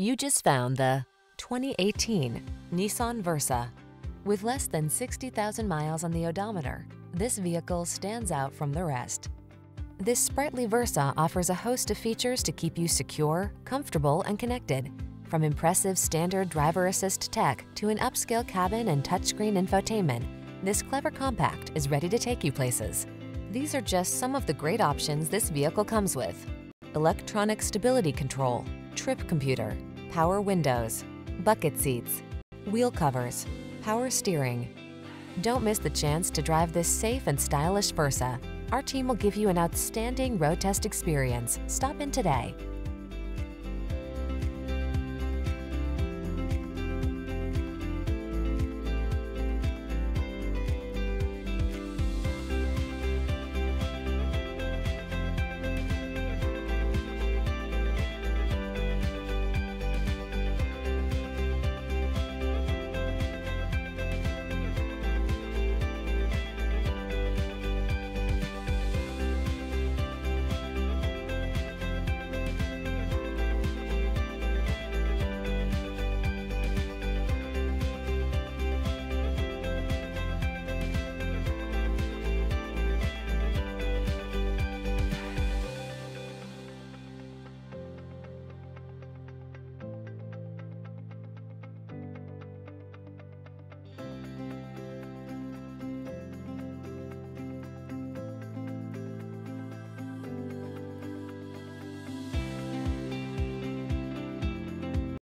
You just found the 2018 Nissan Versa. With less than 60,000 miles on the odometer, this vehicle stands out from the rest. This sprightly Versa offers a host of features to keep you secure, comfortable, and connected. From impressive standard driver assist tech to an upscale cabin and touchscreen infotainment, this clever compact is ready to take you places. These are just some of the great options this vehicle comes with. Electronic stability control, trip computer, power windows, bucket seats, wheel covers, power steering. Don't miss the chance to drive this safe and stylish Versa. Our team will give you an outstanding road test experience. Stop in today.